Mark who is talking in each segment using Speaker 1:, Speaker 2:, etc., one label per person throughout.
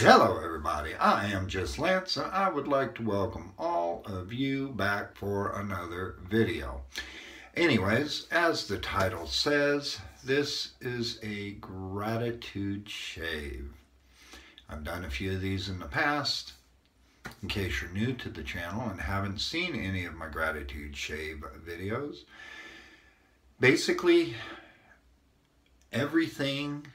Speaker 1: Hello everybody, I am just Lance and I would like to welcome all of you back for another video. Anyways, as the title says, this is a gratitude shave. I've done a few of these in the past. In case you're new to the channel and haven't seen any of my gratitude shave videos, basically everything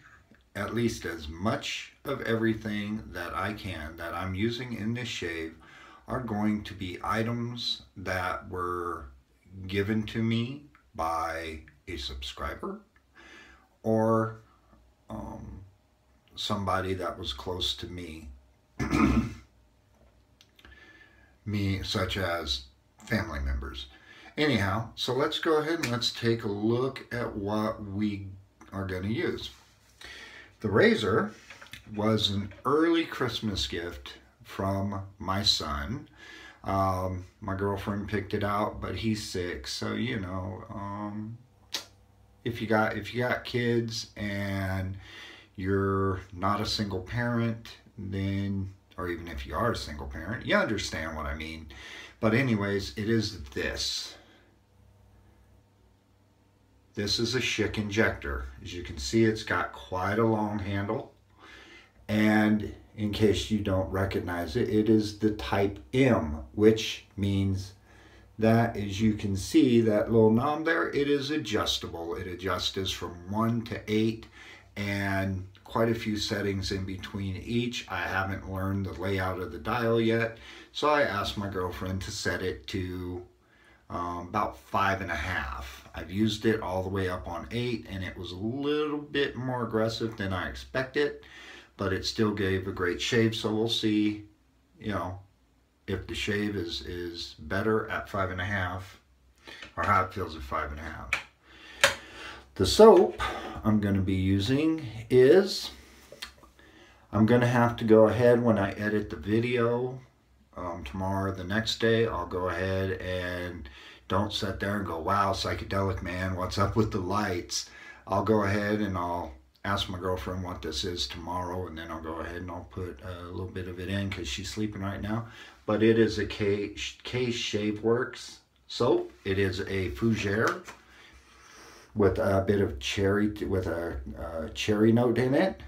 Speaker 1: at least as much of everything that I can that I'm using in this shave are going to be items that were given to me by a subscriber or um, somebody that was close to me. Me such as family members. Anyhow so let's go ahead and let's take a look at what we are going to use the razor was an early Christmas gift from my son. Um, my girlfriend picked it out, but he's sick, so you know, um, if you got if you got kids and you're not a single parent, then or even if you are a single parent, you understand what I mean. But anyways, it is this. This is a Schick injector. As you can see, it's got quite a long handle. And in case you don't recognize it, it is the type M, which means that as you can see, that little knob there, it is adjustable. It adjusts from one to eight and quite a few settings in between each. I haven't learned the layout of the dial yet, so I asked my girlfriend to set it to um, about five and a half. I've used it all the way up on eight and it was a little bit more aggressive than I expected, but it still gave a great shave. So we'll see, you know, if the shave is, is better at five and a half or how it feels at five and a half. The soap I'm going to be using is, I'm going to have to go ahead when I edit the video um, tomorrow the next day I'll go ahead and don't sit there and go wow psychedelic man what's up with the lights? I'll go ahead and I'll ask my girlfriend what this is tomorrow and then I'll go ahead and I'll put a little bit of it in because she's sleeping right now. But it is a K, K Shave Worx soap. It is a fougere with a bit of cherry with a, a cherry note in it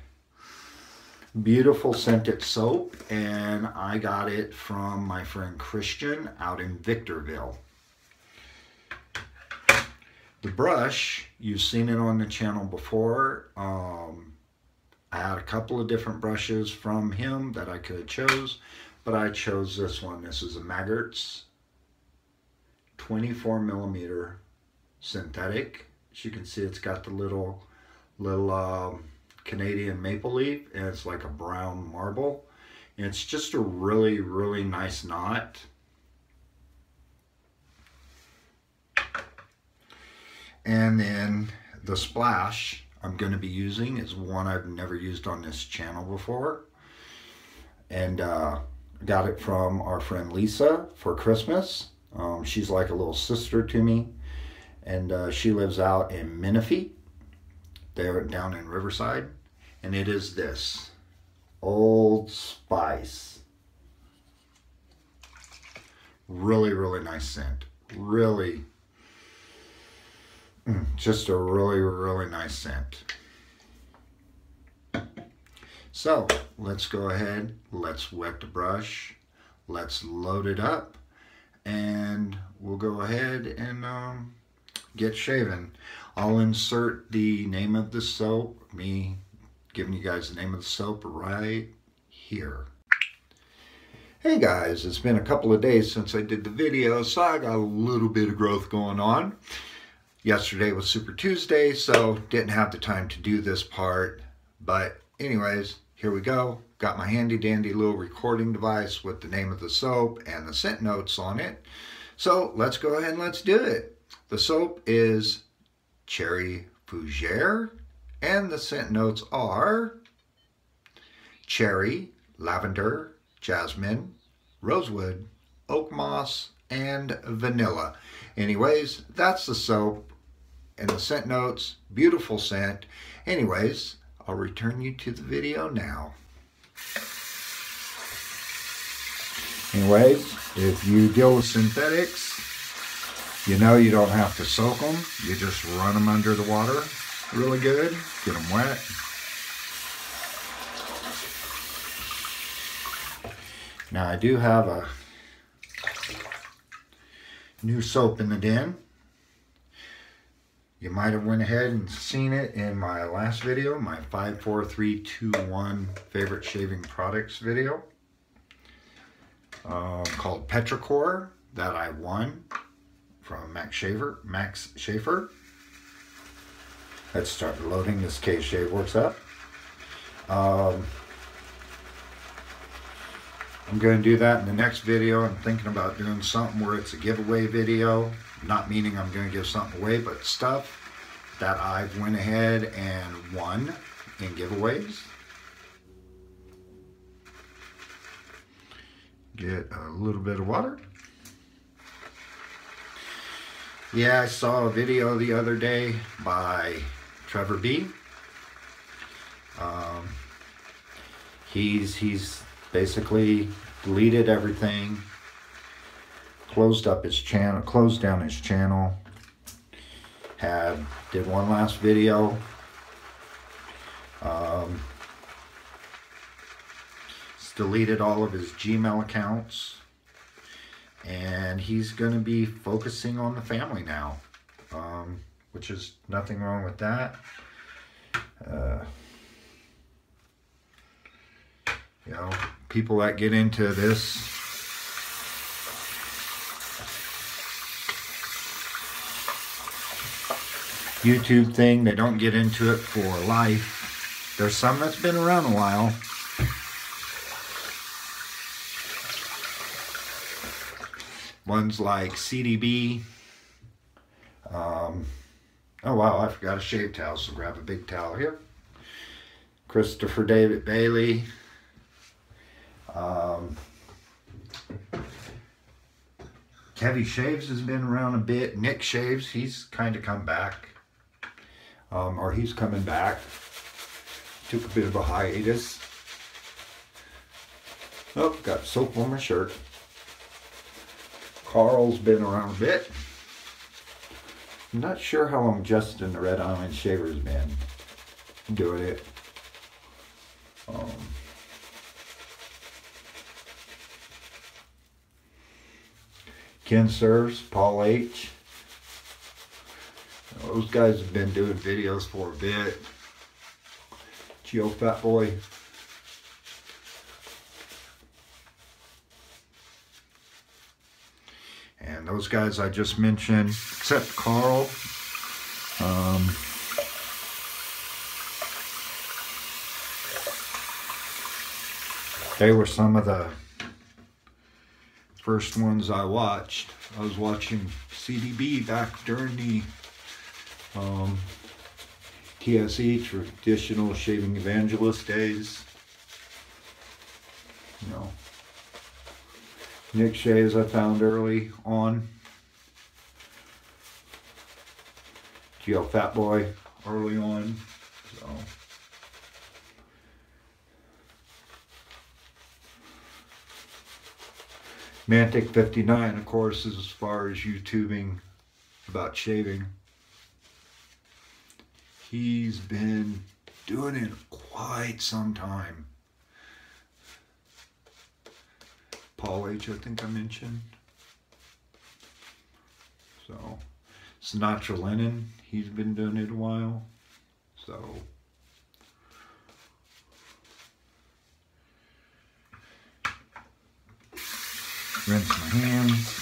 Speaker 1: beautiful scented soap and I got it from my friend Christian out in Victorville. The brush, you've seen it on the channel before. Um, I had a couple of different brushes from him that I could have chose, but I chose this one. This is a Maggard's 24 millimeter synthetic. As you can see, it's got the little, little, um, Canadian maple leaf and it's like a brown marble. And it's just a really, really nice knot. And then the splash I'm going to be using is one I've never used on this channel before. And uh, got it from our friend Lisa for Christmas. Um, she's like a little sister to me. And uh, she lives out in Menifee there down in Riverside. And it is this Old Spice. Really, really nice scent. Really, mm, just a really, really nice scent. So let's go ahead, let's wet the brush, let's load it up, and we'll go ahead and um, get shaving. I'll insert the name of the soap, me giving you guys the name of the soap right here. Hey guys, it's been a couple of days since I did the video, so I got a little bit of growth going on. Yesterday was Super Tuesday, so didn't have the time to do this part. But anyways, here we go. Got my handy dandy little recording device with the name of the soap and the scent notes on it. So let's go ahead and let's do it. The soap is Cherry Fougere, and the scent notes are cherry, lavender, jasmine, rosewood, oak moss, and vanilla. Anyways, that's the soap and the scent notes. Beautiful scent. Anyways, I'll return you to the video now. Anyways, if you deal with synthetics, you know you don't have to soak them. You just run them under the water really good, get them wet. Now I do have a new soap in the den. You might have went ahead and seen it in my last video, my 54321 favorite shaving products video um, called Petrichor that I won from Max Shaver. Max Schaefer. Let's start loading this K Shave Worx up. Um, I'm going to do that in the next video. I'm thinking about doing something where it's a giveaway video. Not meaning I'm going to give something away, but stuff that I've went ahead and won in giveaways. Get a little bit of water. Yeah, I saw a video the other day by Trevor B. Um, he's he's basically deleted everything, closed up his channel, closed down his channel. Had did one last video. Um, deleted all of his Gmail accounts and he's going to be focusing on the family now, um, which is nothing wrong with that. Uh, you know, people that get into this YouTube thing, they don't get into it for life. There's some that's been around a while. Ones like CDB. Um, oh wow, I forgot a shave towel, so grab a big towel here. Christopher David Bailey. Um, Kevy Shaves has been around a bit. Nick Shaves, he's kind of come back. Um, or he's coming back. Took a bit of a hiatus. Oh, got soap on my shirt. Carl's been around a bit. I'm not sure how long Justin the Red Island Shaver's been doing it. Um, Ken Serves, Paul H. Those guys have been doing videos for a bit. Geo Fat Boy. And those guys I just mentioned, except Carl. Um, they were some of the first ones I watched. I was watching CDB back during the um, TSE, Traditional Shaving Evangelist days. You know, Nick Shaves I found early on. Geo Fat Boy early on. So. Mantic 59, of course, is as far as YouTubing about shaving. He's been doing it quite some time. Paul H, I think I mentioned. So, Sinatra Lennon, he's been doing it a while. So, rinse my hands.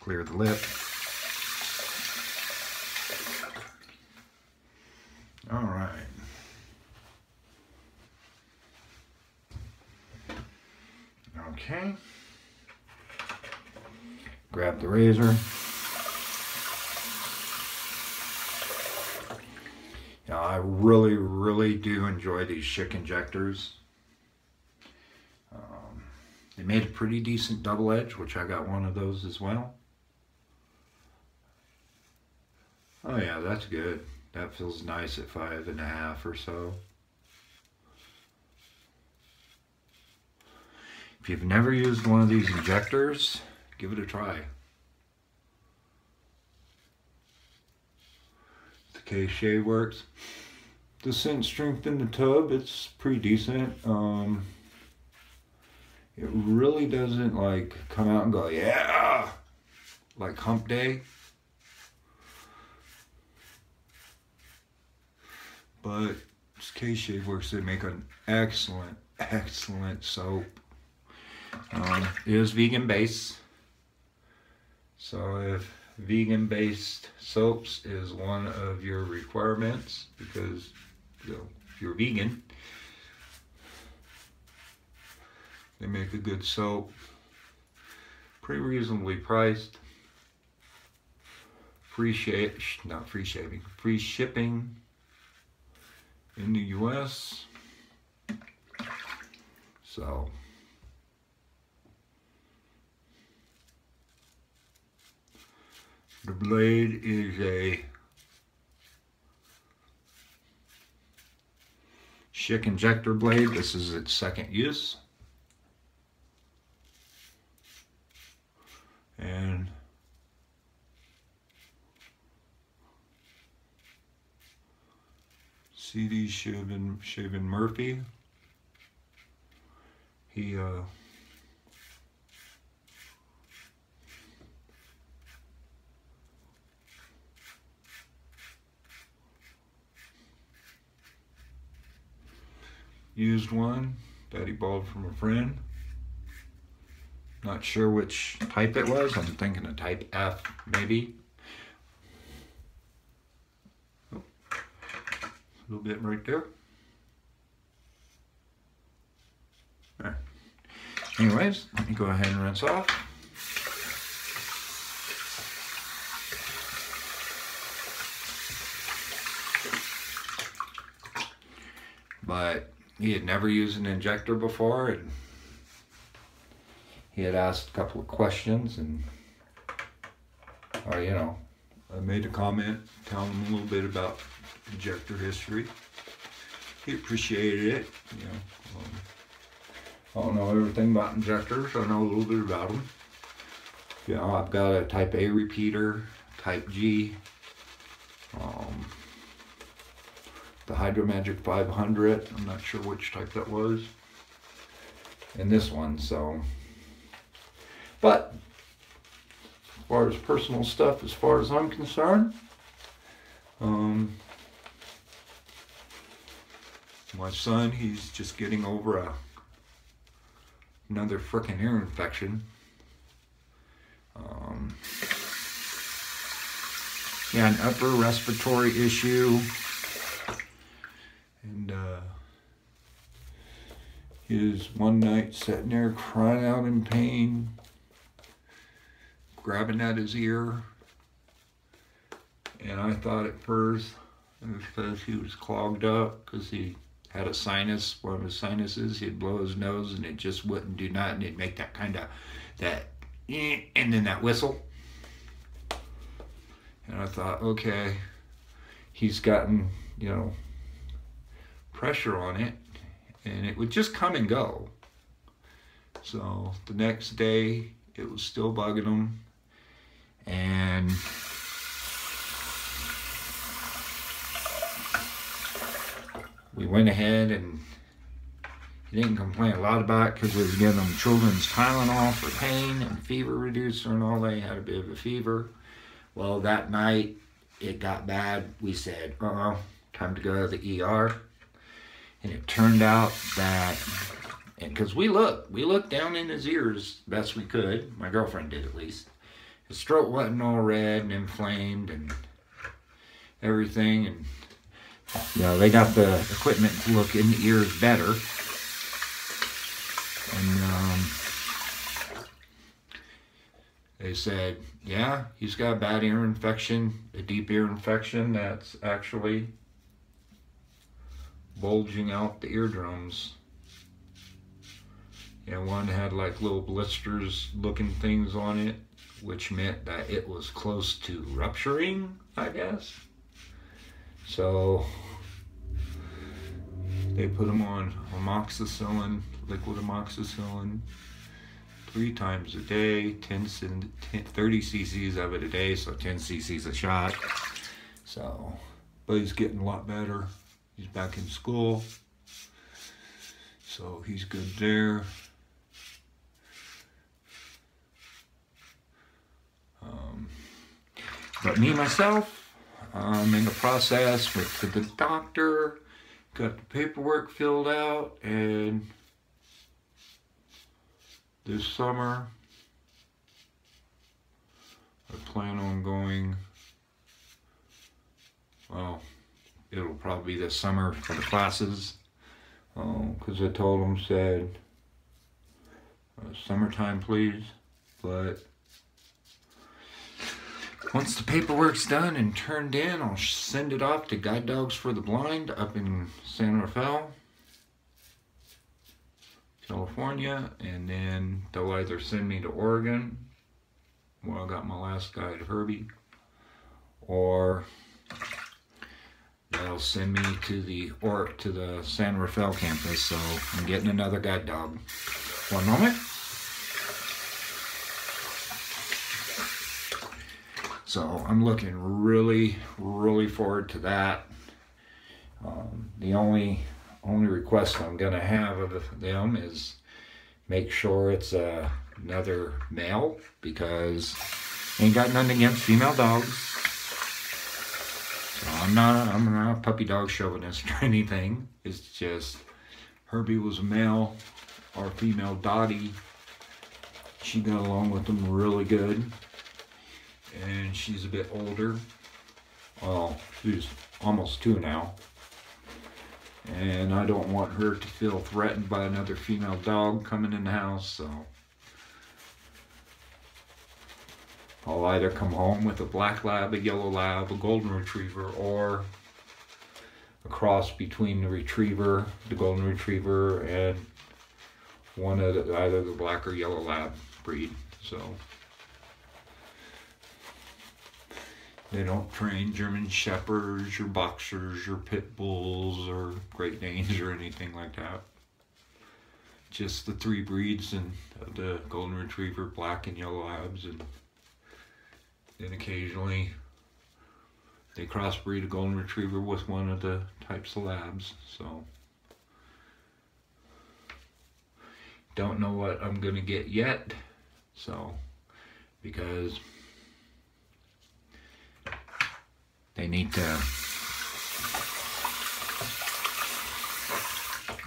Speaker 1: Clear the lip. All right. Okay. Grab the razor. Now, I really, really do enjoy these Schick injectors. Um, they made a pretty decent double edge, which I got one of those as well. Oh yeah, that's good. That feels nice at five and a half or so. If you've never used one of these injectors, give it a try. The K-Shave Worx. The scent strength in the tub, it's pretty decent. Um, it really doesn't like come out and go, yeah, like hump day. But K-Shave Worx, they make an excellent, excellent soap. Um, is vegan based. So if vegan based soaps is one of your requirements because you know, you're vegan, they make a good soap. Pretty reasonably priced. Free shave, not free shaving, free shipping in the US. So The blade is a Schick injector blade. This is its second use. And CD Shavin, Shavin Murphy. He uh, used one that he borrowed from a friend. Not sure which type it was. I'm thinking a type F, maybe. A little bit right there. Right. Anyways, let me go ahead and rinse off. But he had never used an injector before and he had asked a couple of questions and or you know. I made a comment telling him a little bit about injector history. He appreciated it you know. Um, I don't know everything about injectors. I know a little bit about them you know I've got a type A repeater type G. Um, the Hydromagic 500. I'm not sure which type that was. And this one, so. But, as far as personal stuff, as far as I'm concerned, um, my son, he's just getting over a another freaking ear infection. Um, yeah, an upper respiratory issue. Uh, was one night sitting there crying out in pain, grabbing at his ear. And I thought at first it was because he was clogged up because he had a sinus, one of his sinuses. He'd blow his nose and it just wouldn't do nothing. It'd make that kind of, that, and then that whistle. And I thought, okay, he's gotten, you know, pressure on it and it would just come and go. So the next day it was still bugging him and we went ahead and he didn't complain a lot about it because we was giving him children's Tylenol for pain and fever reducer and all They had a bit of a fever. Well, that night it got bad. We said, uh-oh, time to go to the ER. And it turned out that, because we looked, we looked down in his ears best we could. My girlfriend did at least. His throat wasn't all red and inflamed and everything. And you know, they got the equipment to look in the ears better. And um, they said, yeah, he's got a bad ear infection, a deep ear infection that's actually bulging out the eardrums. And one had like little blisters looking things on it, which meant that it was close to rupturing, I guess. So they put him on amoxicillin, liquid amoxicillin,
Speaker 2: three times a day, 10, 10 30 cc's of it a day, so 10 cc's a shot. So, but he's getting a lot better. He's back in school, so he's good there. Um, but me myself, I'm in the process with the doctor, got the paperwork filled out, and this summer I plan on going, well, it'll probably be this summer for the classes, because um, I told them, said, uh, summertime please, but once the paperwork's done and turned in, I'll send it off to Guide Dogs for the Blind up in San Rafael, California, and then they'll either send me to Oregon, where I got my last guide, Herbie, or they'll send me to the or to the San Rafael campus. So I'm getting another guide dog. One moment. So I'm looking really, really forward to that. Um, the only only request I'm gonna have of them is make sure it's uh, another male because ain't got nothing against female dogs. I'm not I'm not a puppy dog chauvinist or anything. It's just Herbie was a male, our female Dottie. She got along with them really good and she's a bit older. Well, she's almost two now. And I don't want her to feel threatened by another female dog coming in the house, so I'll either come home with a black lab, a yellow lab, a golden retriever, or a cross between the retriever, the golden retriever, and one of the, either the black or yellow lab breed. So They don't train German Shepherds or Boxers or Pit Bulls or Great Danes or anything like that. Just the three breeds and the Golden Retriever, Black and Yellow Labs, and then occasionally they crossbreed a Golden Retriever with one of the types of Labs. So don't know what I'm gonna get yet. So because they need to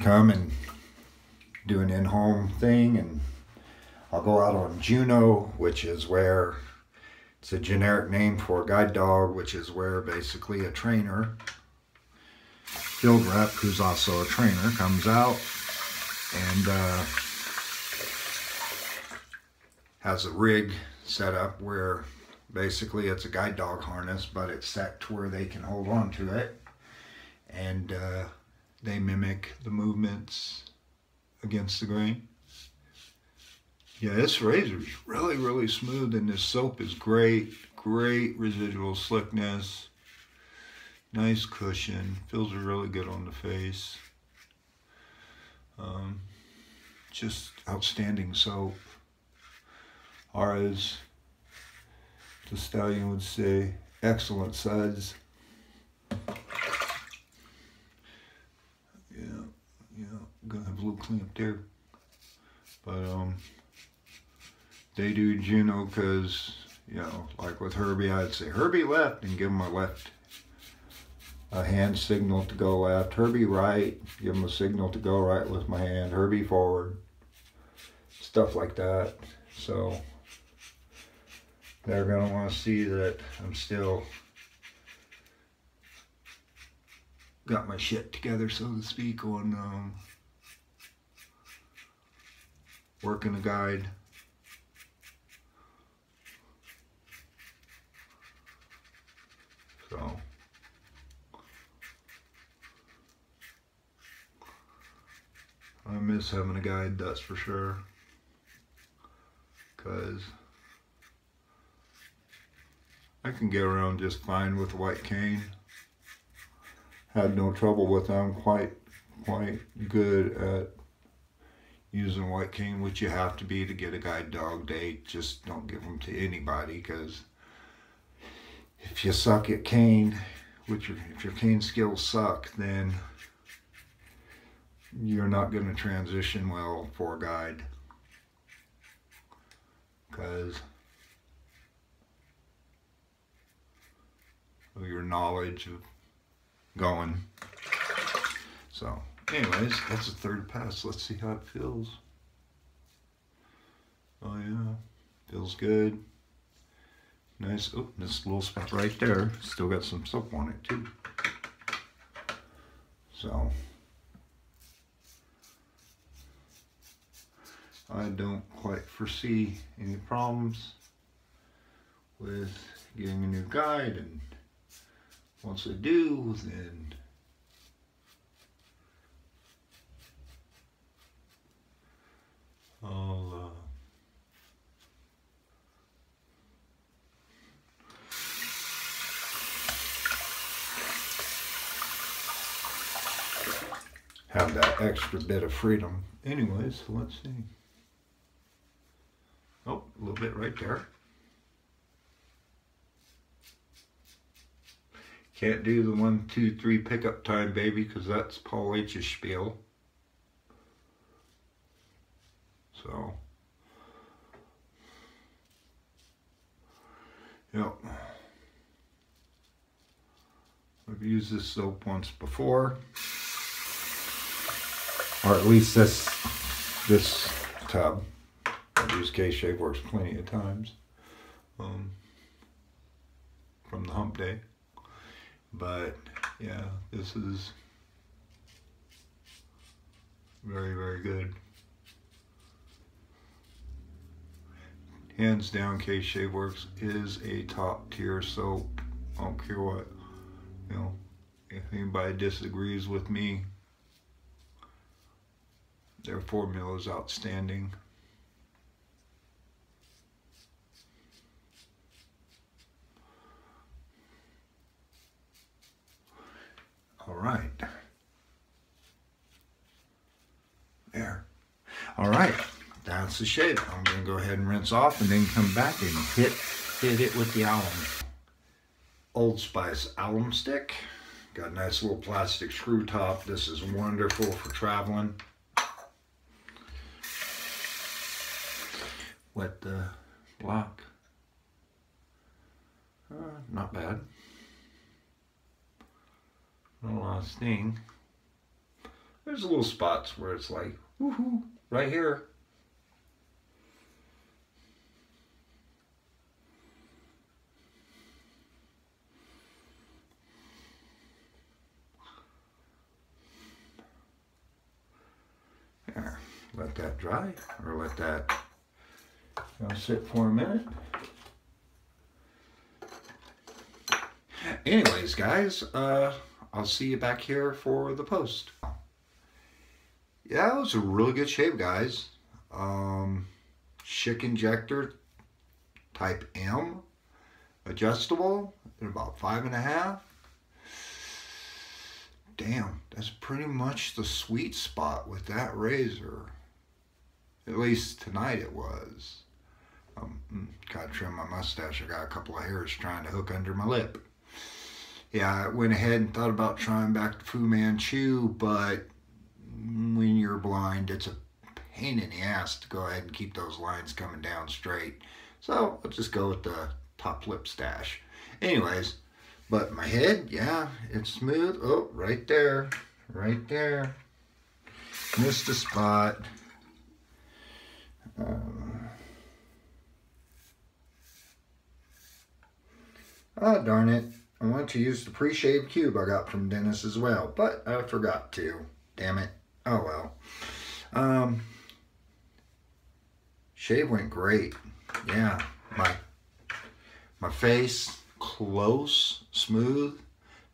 Speaker 2: come and do an in-home thing and I'll go out on Juno which is where it's a generic name for a guide dog which is where basically a trainer field rep who's also a trainer comes out and uh, has a rig set up where basically it's a guide dog harness but it's set to where they can hold on to it. And uh, they mimic the movements against the grain yeah this razor is really really smooth and this soap is great. Great residual slickness. Nice cushion. Feels really good on the face. Um, just outstanding soap. As the stallion would say, excellent suds. Yeah, yeah, gonna have a little clean up there. But um, they do Juno because, you know, like with Herbie, I'd say Herbie left and give him a left, a hand signal to go left. Herbie right, give him a signal to go right with my hand. Herbie forward, stuff like that. So they're going to want to see that I'm still got my shit together, so to speak, on um, working a guide. I miss having a guide, that's for sure. Because I can get around just fine with white cane. Had no trouble with them. Quite, quite good at, using white cane, which you have to be to get a guide dog. They just don't give them to anybody because if you suck at cane, which your, if your cane skills suck, then you're not going to transition well for a guide because of your knowledge of going. So, anyways, that's the third pass. Let's see how it feels. Oh yeah, feels good. Nice. Oh, this little spot right there. Still got some soap on it too. So. I don't quite foresee any problems with getting a new guide and once I do then I'll uh, have that extra bit of freedom anyways let's see Oh, a little bit right there. Can't do the one, two, three pickup time, baby, because that's Paul H's spiel. So, yep. I've used this soap once before, or at least this this tub. I've used K-Shave Worx plenty of times um, from the hump day. But yeah, this is very, very good. Hands down, K-Shave Worx is a top tier soap. I don't care what, you know, if anybody disagrees with me, their formula is outstanding. All right. There. All right. That's the shave. I'm going to go ahead and rinse off and then come back and hit, hit it with the alum. Old Spice alum stick. Got a nice little plastic screw top. This is wonderful for traveling. Wet the block. Uh, not bad little sting. There's a little spots where it's like, woohoo, right here. Let that dry or let that know, sit for a minute. Anyways, guys, uh, I'll see you back here for the post. Yeah, it was a really good shave, guys. Um, Schick injector type M, adjustable at about five and a half. Damn, that's pretty much the sweet spot with that razor. At least tonight it was. Um, mm, gotta trim my mustache. I got a couple of hairs trying to hook under my lip yeah, I went ahead and thought about trying back to Fu Manchu, but when you're blind, it's a pain in the ass to go ahead and keep those lines coming down straight. So I'll just go with the top lip stash. Anyways, but my head, yeah, it's smooth. Oh, right there, right there. Missed a spot. Um, oh, darn it. I wanted to use the pre-shaved cube I got from Dennis as well, but I forgot to. Damn it. Oh well. Um, shave went great. Yeah, my my face close, smooth.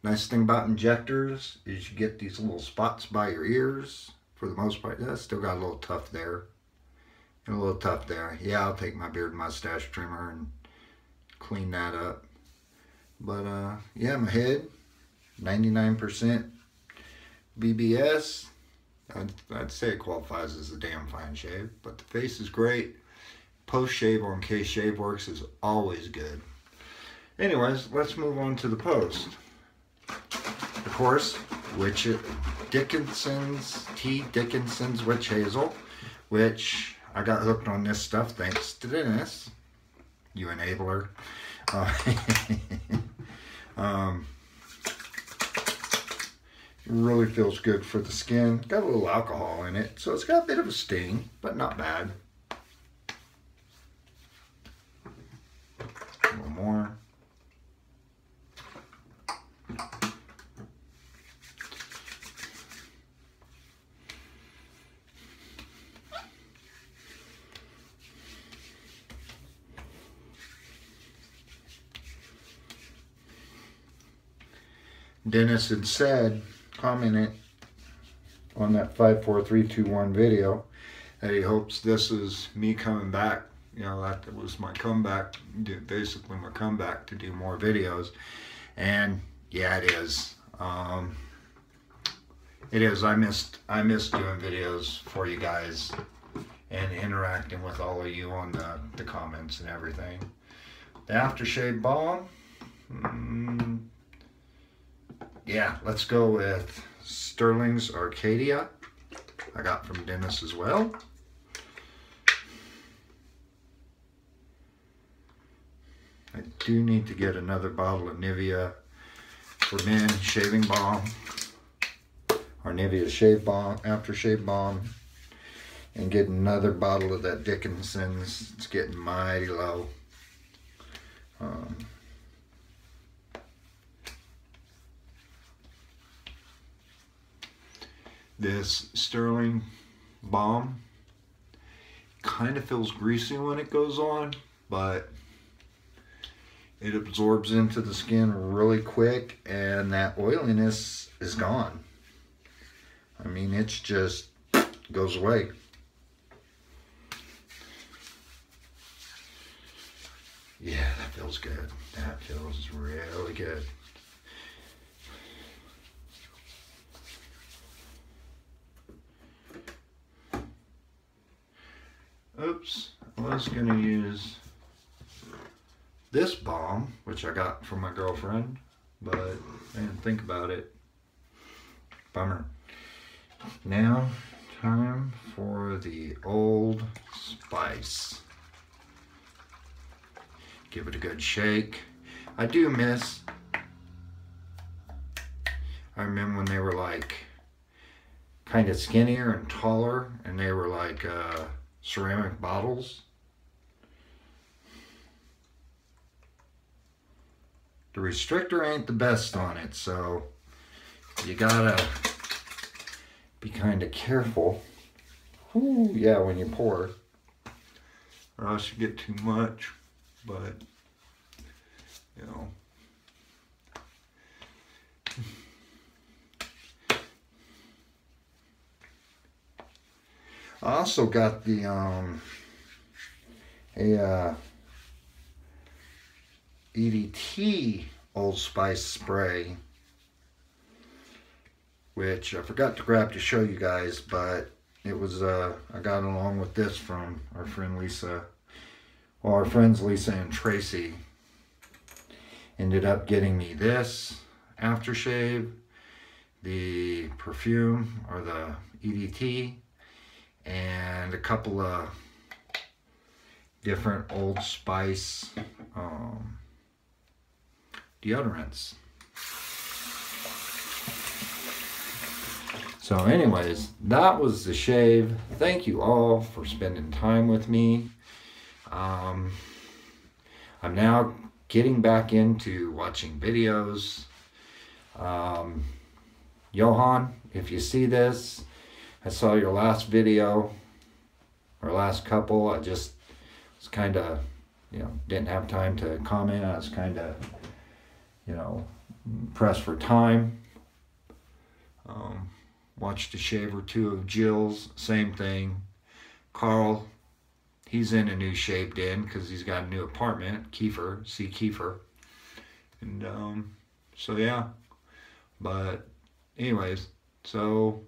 Speaker 2: Nice thing about injectors is you get these little spots by your ears. For the most part, yeah, still got a little tough there. A little tough there. Yeah, I'll take my beard mustache trimmer and clean that up. But uh, yeah, my head, 99% BBS.
Speaker 1: I'd, I'd say it qualifies as a damn fine shave, but the face is great. Post shave on K Shave Worx is always good. Anyways, let's move on to the post. Of course, Witch Dickinson's T. Dickinson's Witch Hazel, which I got hooked on this stuff thanks to Dennis. You enabler. Uh, um, really feels good for the skin. Got a little alcohol in it, so it's got a bit of a sting, but not bad. Little more. Dennis had said, commented on that 54321 video that he hopes this is me coming back. You know, that was my comeback, basically my comeback to do more videos. And yeah, it is. Um, it is. I missed, I missed doing videos for you guys and interacting with all of you on the, the comments and everything. The aftershave balm. Mm, yeah, let's go with Stirling's Arcadia. I got from Dennis as well. I do need to get another bottle of Nivea for men shaving balm or Nivea shave balm, aftershave balm and get another bottle of that Dickinson's. It's getting mighty low. Um, this Stirling balm kind of feels greasy when it goes on, but it absorbs into the skin really quick and that oiliness is gone. I mean, it's just goes away. Yeah, that feels good. That feels really good. Oops, I was gonna use this balm, which I got from my girlfriend, but I think about it. Bummer. Now, time for the Old Spice. Give it a good shake. I do miss, I remember when they were like kind of skinnier and taller and they were like uh, ceramic bottles. The restrictor ain't the best on it, so you gotta be kind of careful. Ooh, yeah, when you pour, or else you get too much. But you know. I also got the um a uh, EDT Old Spice spray, which I forgot to grab to show you guys, but it was uh I got along with this from our friend Lisa. Well, our friends Lisa and Tracy ended up getting me this aftershave, the perfume or the EDT, and a couple of different Old Spice um, deodorants. So anyways, that was the shave. Thank you all for spending time with me. Um, I'm now getting back into watching videos. Um, Johan, if you see this, I saw your last video, or last couple. I just was kind of, you know, didn't have time to comment. I was kind of, you know, pressed for time. Um, watched a shave or two of Jill's, same thing. Carl, he's in a new shaped in because he's got a new apartment. Kiefer, see Kiefer. And um, so yeah, but anyways, so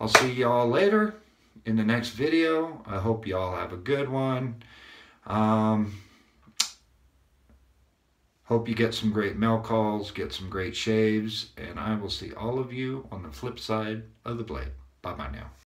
Speaker 1: I'll see y'all later in the next video. I hope y'all have a good one. Um, hope you get some great mail calls, get some great shaves, and I will see all of you on the flip side of the blade. Bye bye now.